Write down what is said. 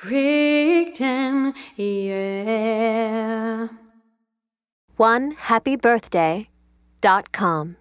Crichton, yeah. One happy birthday dot com.